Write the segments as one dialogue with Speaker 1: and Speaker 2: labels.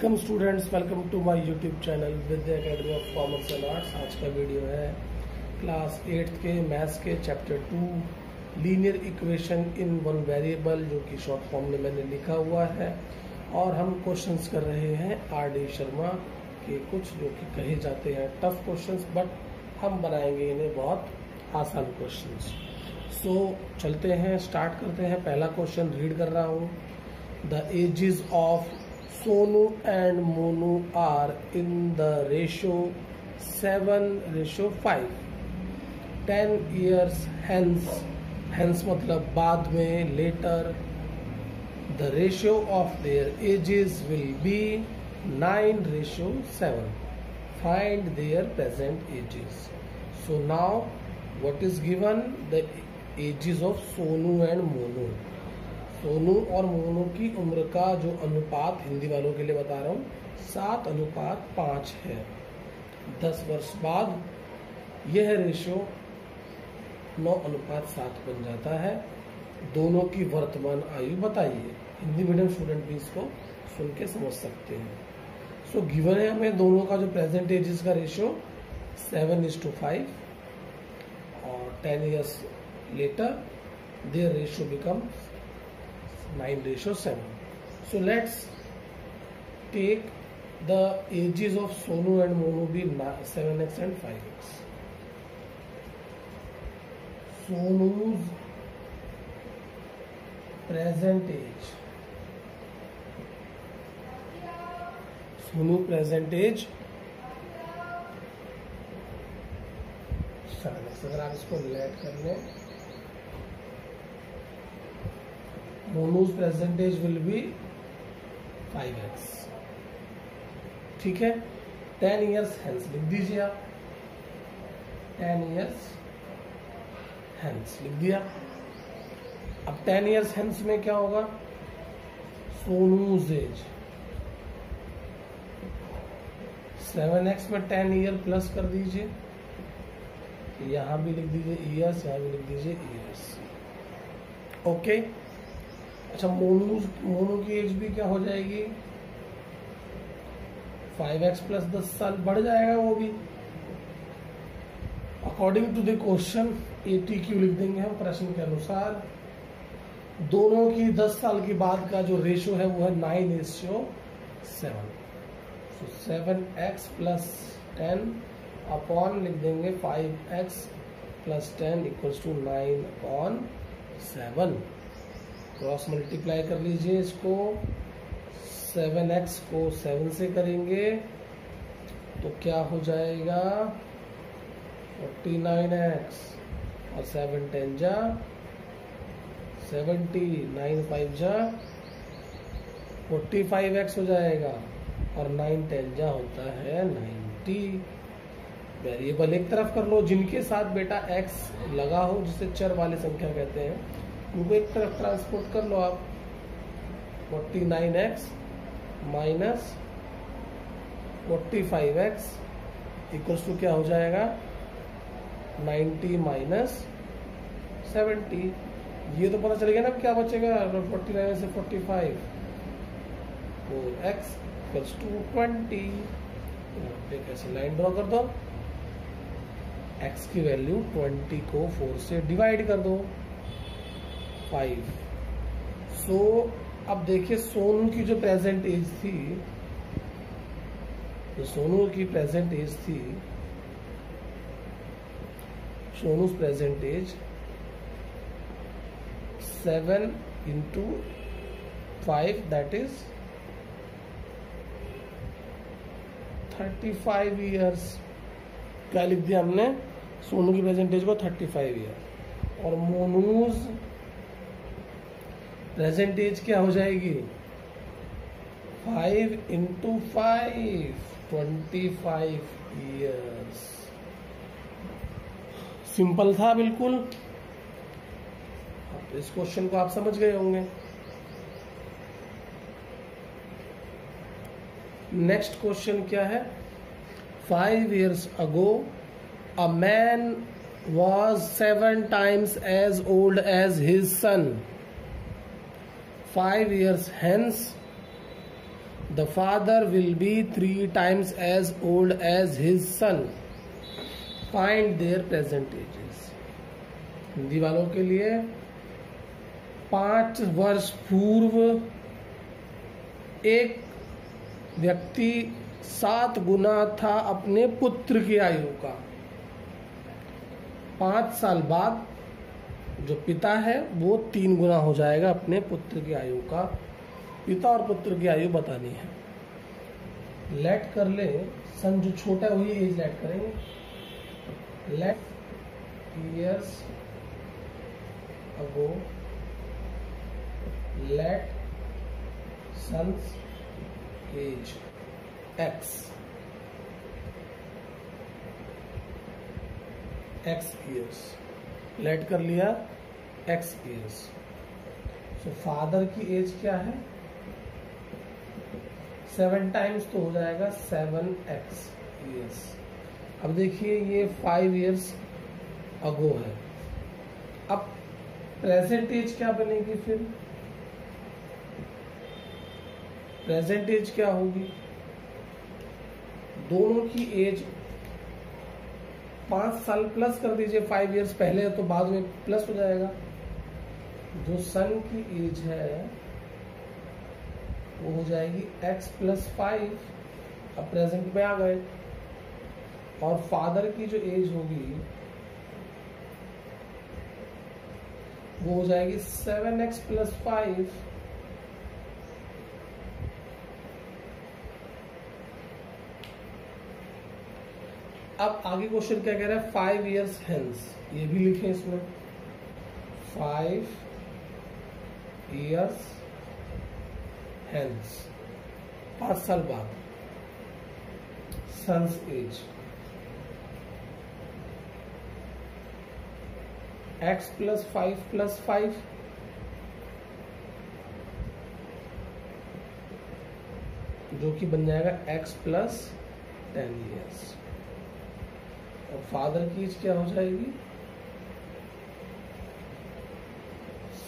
Speaker 1: Welcome students welcome to my YouTube channel Vidya Academy of Commerce and Arts आज का video है class eighth के maths के chapter two linear equation in one variable जो कि short form में मैंने लिखा हुआ है और हम क्वेश्चंस कर रहे हैं आर डी शर्मा के कुछ जो कि कहे जाते हैं टफ क्वेश्चन बट हम बनाएंगे इन्हें बहुत आसान क्वेश्चन सो so, चलते हैं स्टार्ट करते हैं पहला क्वेश्चन रीड कर रहा हूँ the ages of Sonu and Monu are in the ratio 7:5. 10 years hence matlab baad mein, later, the ratio of their ages will be 9:7. Find their present ages. So now what is given? The ages of Sonu and Monu. Sonu और मोनू की उम्र का जो अनुपात हिंदी वालों के लिए बता रहा हूँ सात अनुपात पाँच है दस वर्ष बाद यह रेशो नौ अनुपात सात बन जाता है दोनों की वर्तमान आयु बताइए हिंदी मीडियम स्टूडेंट भी इसको सुन के समझ सकते हैं सो so, गिवन है हमें दोनों का जो प्रेजेंट एजेस का ratio seven is to five और ten years later their ratio become 9 ratio 7. So let's take the ages of Sonu and Monu be 7x and 5x. Sonu's present age. Sonu present age अगर आप इसको late कर लें मोलूज percentage will be five x ठीक है ten years hence लिख दीजिए आप टेन ईयर्स हेंस लिख दिया अब टेन ईयर्स हेंस में क्या होगा सोनूज एज सेवन एक्स में टेन ईयर प्लस कर दीजिए यहां भी लिख दीजिए ईयर्स यहां भी लिख दीजिए ईयर्स ओके okay? अच्छा मोनू मोनू की एज भी क्या हो जाएगी फाइव एक्स प्लस दस साल बढ़ जाएगा वो भी according to the question A T Q लिख देंगे हम प्रश्न के अनुसार दोनों की दस साल के बाद का जो रेशियो है वो है nine ratio seven seven X plus ten upon लिख देंगे five X plus ten equals to nine upon seven cross multiply कर लीजिए इसको सेवन एक्स को सेवन से करेंगे तो क्या हो जाएगा फोर्टी नाइन एक्स और सेवन टेन जा सेवेंटी नाइन फाइव जा फोर्टी फाइव एक्स हो जाएगा और नाइन टेन जा होता है नाइन्टी वेरिएबल एक तरफ कर लो जिनके साथ बेटा एक्स लगा हो जिसे चर वाले संख्या कहते हैं कुबेर तरफ ट्रांसपोर्ट कर लो आप forty nine X minus forty five X equals to क्या हो जाएगा नाइनटी माइनस सेवेंटी ये तो पता चलेगा ना क्या बचेगा फोर्टी नाइन से forty five four X equals to twenty एक ऐसी लाइन ड्रॉ कर दो एक्स की वैल्यू ट्वेंटी को फोर से डिवाइड कर दो फाइव सो अब देखिए सोनू की जो प्रेजेंट एज थी जो सोनू की प्रेजेंट एज थी Sonu present age seven into five that is thirty five years क्या लिख दिया हमने सोनू की प्रेजेंट एज को थर्टी फाइव ईयर और मोनूज प्रेजेंट एज क्या हो जाएगी five into five twenty five years simple था बिल्कुल इस क्वेश्चन को आप समझ गए होंगे नेक्स्ट क्वेश्चन क्या है five years ago a man was seven times as old as his son five years hence the father will be three times as old as his son find their present ages Hindi वालों के लिए पाँच वर्ष पूर्व एक व्यक्ति सात गुना था अपने पुत्र की आयु का पाँच साल बाद जो पिता है वो तीन गुना हो जाएगा अपने पुत्र की आयु का पिता और पुत्र की आयु बतानी है लेट कर ले सन जो छोटा है वही एज लेट करेंगे let years ago let son's age X X years let कर लिया एक्स एज सो फादर की एज क्या है सेवन टाइम्स तो हो जाएगा सेवन एक्स ईयर्स अब देखिए ये फाइव ईयर्स अगो है अब प्रेजेंट एज क्या बनेगी फिर प्रेजेंट एज क्या होगी दोनों की एज पांच साल प्लस कर दीजिए फाइव इयर्स पहले तो बाद में प्लस हो जाएगा जो सन की एज है वो हो जाएगी एक्स प्लस फाइव अब प्रेजेंट में आ गए और फादर की जो एज होगी वो हो जाएगी सेवन एक्स प्लस फाइव अब आगे क्वेश्चन क्या कह रहा है फाइव ईयर्स हेंस ये भी लिखे इसमें फाइव ईयर्स हेंस पांच साल बाद son's age X plus five plus five जो कि बन जाएगा एक्स प्लस टेन ईयर्स और फादर की एज क्या हो जाएगी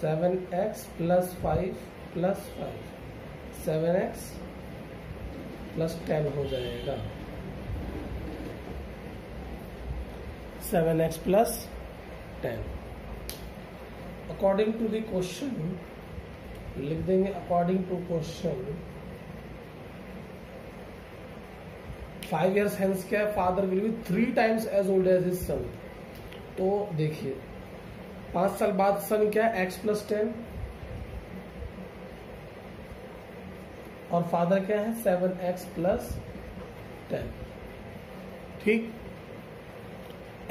Speaker 1: seven X plus five plus five seven X plus ten हो जाएगा seven X plus ten according to the question लिख देंगे according to question five years hence क्या father will be three times as old as his son तो देखिए पांच साल बाद सन क्या है एक्स प्लस टेन और फादर क्या है सेवन एक्स प्लस टेन ठीक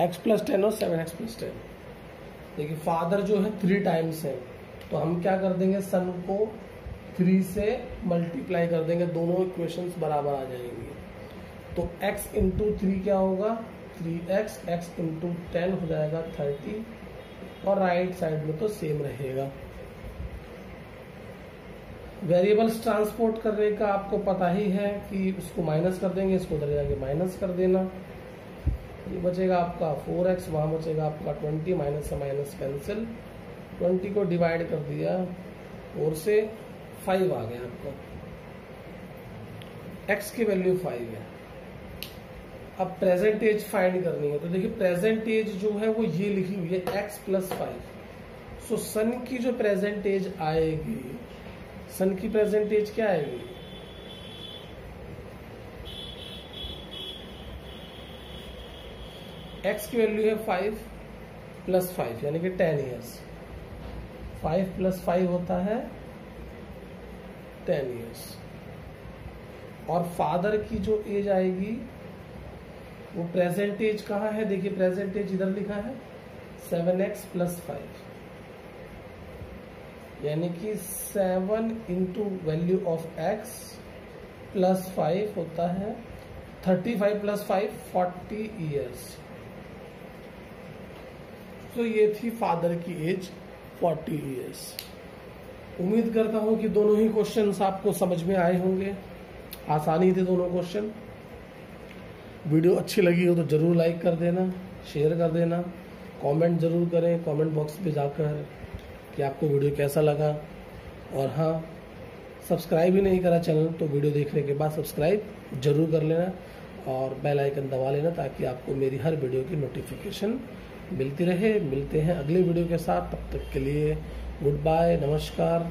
Speaker 1: एक्स प्लस टेन और सेवन एक्स प्लस टेन देखिए फादर जो है थ्री टाइम्स है तो हम क्या कर देंगे सन को थ्री से मल्टीप्लाई कर देंगे दोनों इक्वेशंस बराबर आ जाएंगे तो x इंटू थ्री क्या होगा three X X into ten हो जाएगा थर्टी और राइट साइड में तो सेम रहेगा वेरिएबल्स ट्रांसपोर्ट करने का आपको पता ही है कि उसको माइनस कर देंगे इसको उधर जाके माइनस कर देना ये बचेगा आपका फोर एक्स वहां बचेगा आपका ट्वेंटी माइनस से माइनस कैंसिल ट्वेंटी को डिवाइड कर दिया फोर से फाइव आ गया आपका एक्स की वैल्यू फाइव है अब प्रेजेंट एज फाइंड करनी है तो देखिए प्रेजेंट एज जो है वो ये लिखी हुई है x plus five so son की जो प्रेजेंट एज आएगी सन की प्रेजेंट एज क्या आएगी एक्स की वैल्यू है फाइव प्लस फाइव यानी कि ten years five plus five होता है टेन ईयर्स और फादर की जो एज आएगी वो प्रेजेंटेज कहाँ है देखिए प्रेजेंटेज इधर लिखा है सेवन एक्स प्लस फाइव यानी कि seven into value of X plus five होता है thirty five plus five forty years तो ये थी फादर की एज फोर्टी ईयर्स उम्मीद करता हूँ कि दोनों ही क्वेश्चंस आपको समझ में आए होंगे आसानी थे दोनों क्वेश्चन वीडियो अच्छी लगी हो तो ज़रूर लाइक कर देना शेयर कर देना कमेंट ज़रूर करें कमेंट बॉक्स पे जाकर कि आपको वीडियो कैसा लगा और हाँ सब्सक्राइब ही नहीं करा चैनल तो वीडियो देखने के बाद सब्सक्राइब ज़रूर कर लेना और बेल आइकन दबा लेना ताकि आपको मेरी हर वीडियो की नोटिफिकेशन मिलती रहे मिलते हैं अगले वीडियो के साथ तब तक के लिए गुड बाय नमस्कार